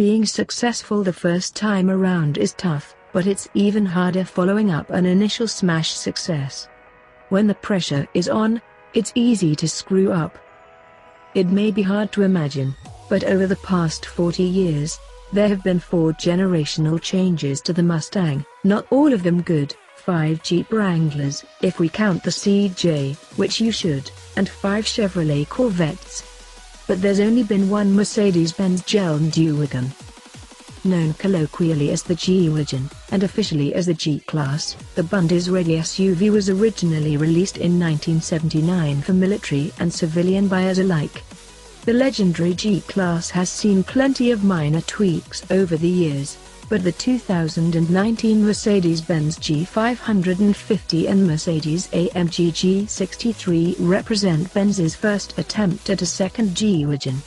Being successful the first time around is tough, but it's even harder following up an initial smash success. When the pressure is on, it's easy to screw up. It may be hard to imagine, but over the past 40 years, there have been four generational changes to the Mustang, not all of them good, five Jeep Wranglers, if we count the CJ, which you should, and five Chevrolet Corvettes. But there's only been one Mercedes-Benz G-Wagon. Known colloquially as the G-Wagon, and officially as the G-Class, the Bundeswehr-ready SUV was originally released in 1979 for military and civilian buyers alike. The legendary G-Class has seen plenty of minor tweaks over the years, but the 2019 Mercedes-Benz G550 and Mercedes-AMG G63 represent Benz's first attempt at a second G-Wagon.